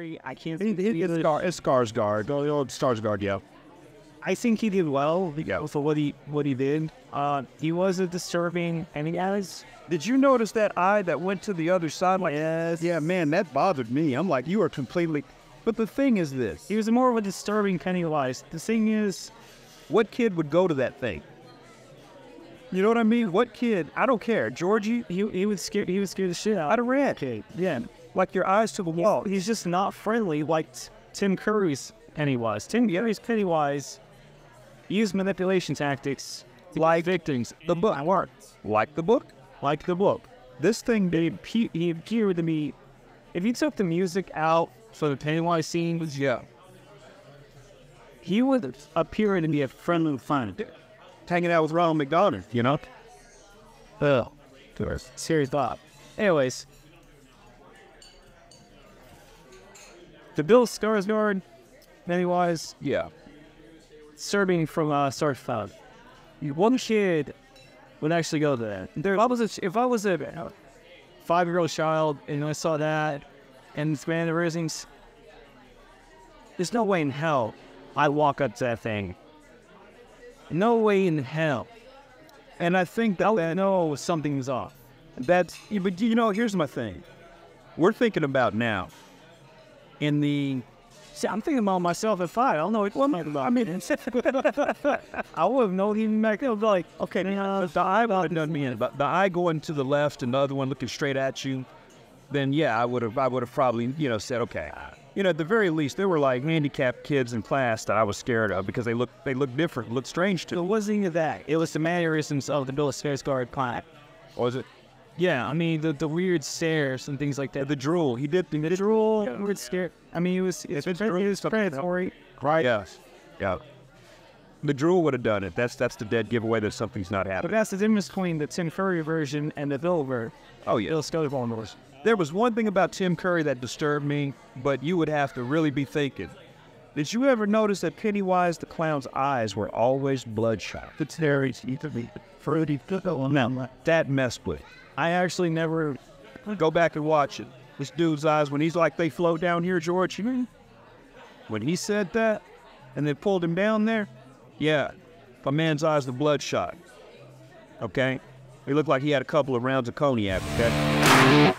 I, I can't. It, it, it's, Scar, it's Skarsgård. Oh, the old Skarsgård, yeah. I think he did well Yeah. for what he what he did. Uh, he wasn't disturbing any guys. Did you notice that eye that went to the other side? Like, Yes. yeah, man, that bothered me. I'm like, you are completely. But the thing is this: He was more of a disturbing Pennywise. The thing is, what kid would go to that thing? You know what I mean? What kid? I don't care. Georgie, he he would scare he was scared the shit out I'd have ran. kid. Yeah. Like your eyes to the wall. He's just not friendly like Tim Curry's Pennywise. Tim Curry's Pennywise used manipulation tactics like victims. The book worked. Like the book. Like the book. This thing, He, he, appeared to be. If you took the music out for the Pennywise scene, was yeah, he would appear to be a friendly fun. hanging out with Ronald McDonald. You know. Ugh. Serious thought. Anyways. The Bill Skarsgård, Pennywise, Yeah. serving from uh, Starfeld. One kid would actually go to that. There, if I was a, if I was a five-year-old child and I saw that and it's mannerisms, there's no way in hell I'd walk up to that thing. No way in hell. And I think that, I that know something's off. That's, but you know, here's my thing. We're thinking about now. In the, See, I'm thinking about myself at five. I don't know what I'm talking about. I mean, I would have known even back then. Like, okay, uh, the eye would have done me in, but the eye going to the left and the other one looking straight at you, then yeah, I would have, I would have probably, you know, said, okay. You know, at the very least, there were like handicapped kids in class that I was scared of because they look, they look different, look strange to it wasn't even that. It was the mannerisms of the Bill Skarsgård planet. Was it Yeah, I mean the the weird stares and things like that. the drool? He did, The drool, weird stare. I mean, it was it's, it's it was predatory. right? Yes. Yeah. The drool would have done it. That's that's the dead giveaway that something's not happening. But that's the difference between the Tim Curry version and the Bill version. Oh yeah. Bill Skarsgård version. There was one thing about Tim Curry that disturbed me, but you would have to really be thinking. Did you ever notice that Pennywise the clown's eyes were always bloodshot? The Terry's either me fruity no. That messed with. I actually never. Go back and watch it. This dude's eyes, when he's like they float down here, George? When he said that, and they pulled him down there, yeah, my man's eyes were bloodshot. Okay? He looked like he had a couple of rounds of cognac, okay?